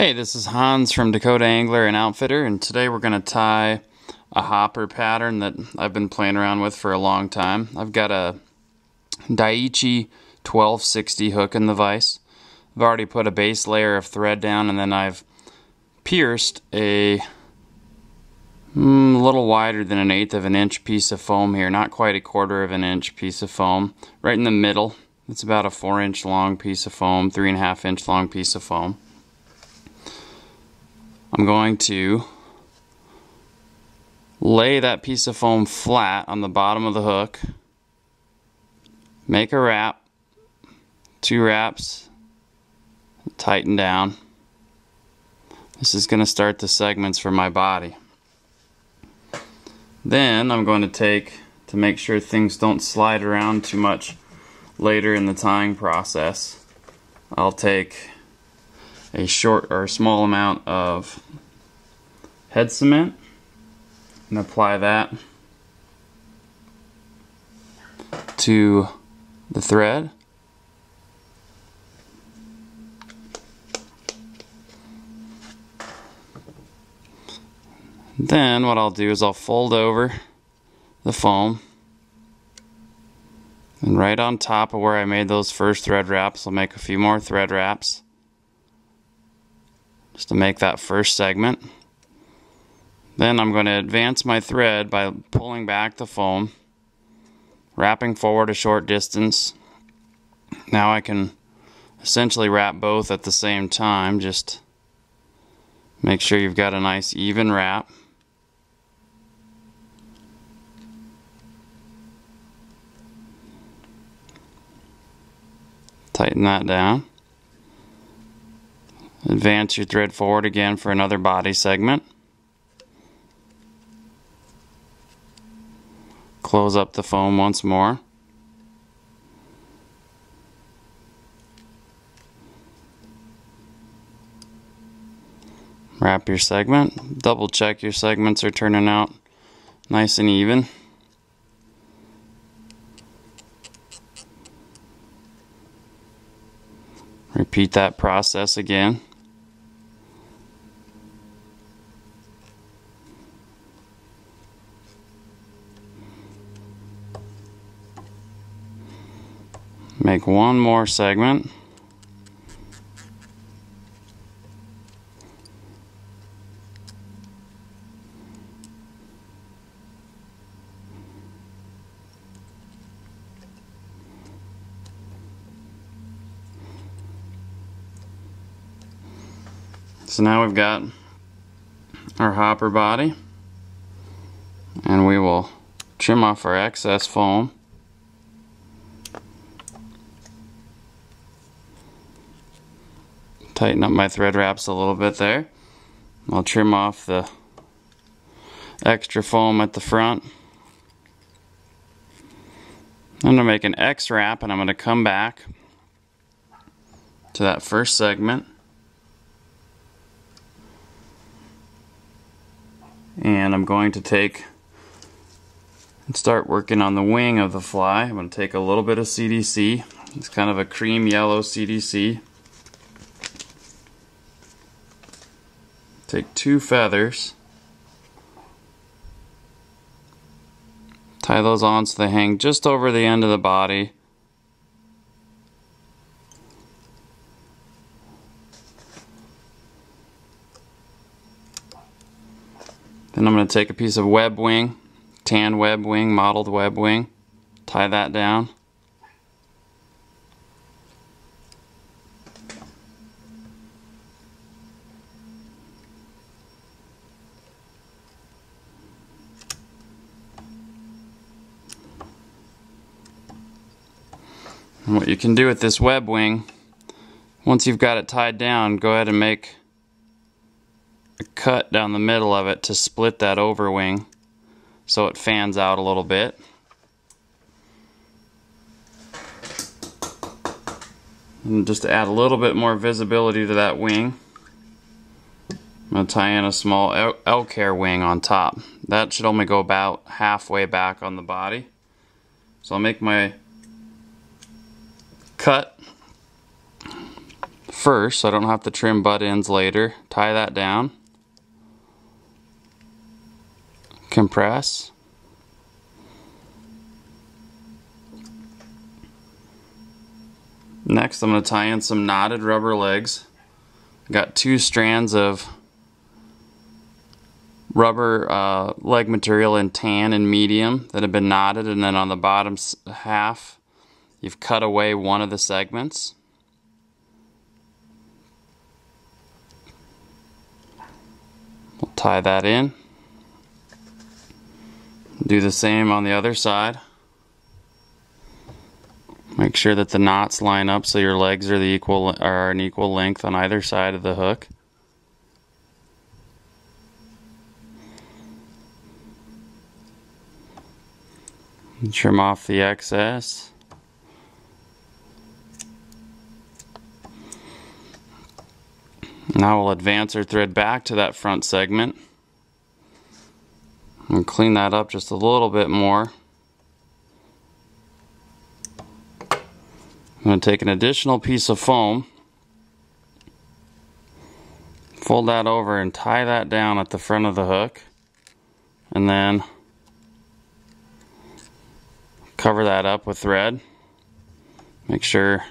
Hey, this is Hans from Dakota Angler and Outfitter, and today we're going to tie a hopper pattern that I've been playing around with for a long time. I've got a Daiichi 1260 hook in the vise. I've already put a base layer of thread down and then I've pierced a mm, little wider than an eighth of an inch piece of foam here, not quite a quarter of an inch piece of foam, right in the middle. It's about a four inch long piece of foam, three and a half inch long piece of foam. I'm going to lay that piece of foam flat on the bottom of the hook, make a wrap, two wraps, tighten down. This is going to start the segments for my body. Then I'm going to take, to make sure things don't slide around too much later in the tying process, I'll take a short or a small amount of head cement and apply that to the thread. Then what I'll do is I'll fold over the foam and right on top of where I made those first thread wraps I'll make a few more thread wraps just to make that first segment. Then I'm going to advance my thread by pulling back the foam, wrapping forward a short distance. Now I can essentially wrap both at the same time, just make sure you've got a nice even wrap. Tighten that down. Advance your thread forward again for another body segment. Close up the foam once more. Wrap your segment. Double check your segments are turning out nice and even. Repeat that process again. Make one more segment. So now we've got our hopper body and we will trim off our excess foam tighten up my thread wraps a little bit there. I'll trim off the extra foam at the front. I'm going to make an X wrap and I'm going to come back to that first segment. And I'm going to take and start working on the wing of the fly. I'm going to take a little bit of CDC. It's kind of a cream yellow CDC. Take two feathers, tie those on so they hang just over the end of the body. Then I'm going to take a piece of web wing, tan web wing, mottled web wing, tie that down. And what you can do with this web wing, once you've got it tied down, go ahead and make a cut down the middle of it to split that over wing so it fans out a little bit. And just to add a little bit more visibility to that wing, I'm going to tie in a small elk hair wing on top. That should only go about halfway back on the body. So I'll make my cut first so I don't have to trim butt ends later. Tie that down. Compress. Next I'm going to tie in some knotted rubber legs. Got two strands of rubber uh, leg material in tan and medium that have been knotted and then on the bottom half you've cut away one of the segments. We'll tie that in. Do the same on the other side. Make sure that the knots line up so your legs are the equal are an equal length on either side of the hook. Trim off the excess. Now we'll advance our thread back to that front segment and clean that up just a little bit more. I'm going to take an additional piece of foam, fold that over and tie that down at the front of the hook, and then cover that up with thread. Make sure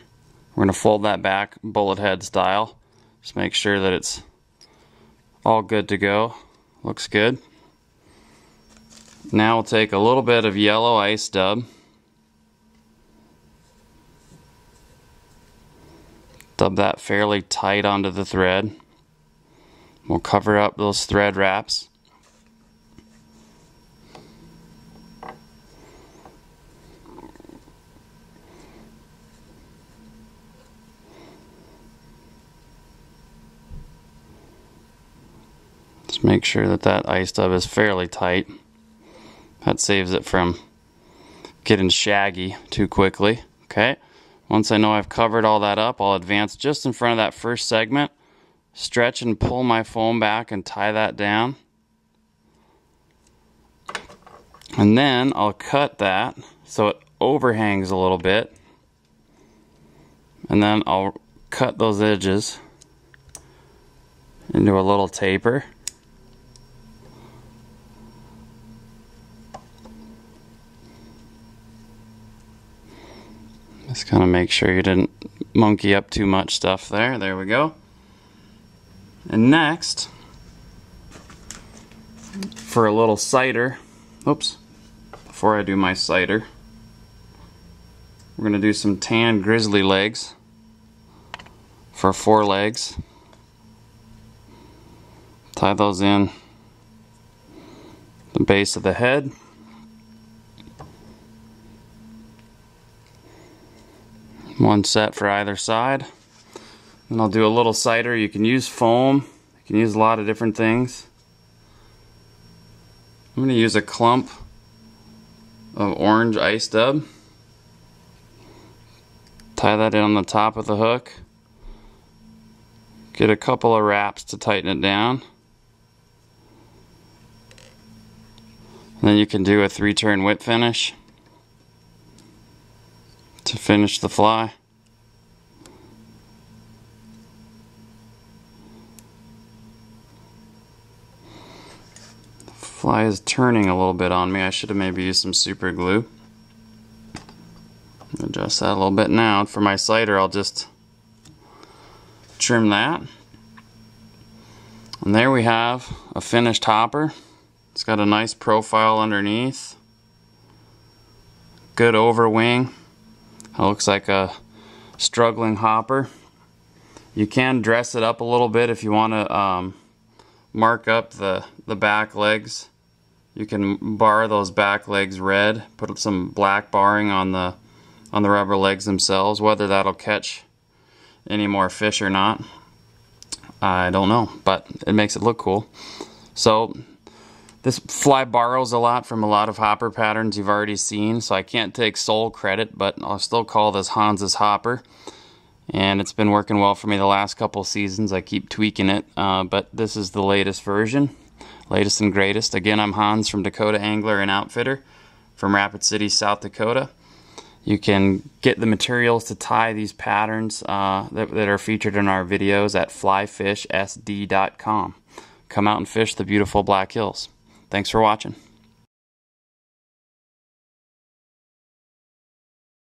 we're going to fold that back bullet head style. Just make sure that it's all good to go. Looks good. Now we'll take a little bit of yellow ice dub Dub that fairly tight onto the thread. We'll cover up those thread wraps. Just make sure that that ice dub is fairly tight. That saves it from getting shaggy too quickly. Okay. Once I know I've covered all that up, I'll advance just in front of that first segment, stretch and pull my foam back and tie that down. And then I'll cut that so it overhangs a little bit. And then I'll cut those edges into a little taper. Just kind of make sure you didn't monkey up too much stuff there. There we go. And next, for a little sighter, oops, before I do my sighter, we're going to do some tan grizzly legs for four legs. Tie those in the base of the head. One set for either side. And I'll do a little sighter. You can use foam. You can use a lot of different things. I'm going to use a clump of orange ice dub. Tie that in on the top of the hook. Get a couple of wraps to tighten it down. And then you can do a three turn whip finish to finish the fly. Fly is turning a little bit on me. I should have maybe used some super glue. Adjust that a little bit now. For my sighter, I'll just trim that. And there we have a finished hopper. It's got a nice profile underneath. Good overwing. It looks like a struggling hopper. You can dress it up a little bit if you want to um, mark up the, the back legs. You can bar those back legs red, put some black barring on the on the rubber legs themselves. Whether that'll catch any more fish or not, I don't know, but it makes it look cool. So this fly borrows a lot from a lot of hopper patterns you've already seen, so I can't take sole credit, but I'll still call this Hans's hopper. And it's been working well for me the last couple seasons. I keep tweaking it, uh, but this is the latest version, latest and greatest. Again, I'm Hans from Dakota Angler and Outfitter from Rapid City, South Dakota. You can get the materials to tie these patterns uh, that, that are featured in our videos at flyfishsd.com. Come out and fish the beautiful Black Hills. Thanks for watching.